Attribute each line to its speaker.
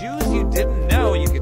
Speaker 1: shoes you didn't know you could.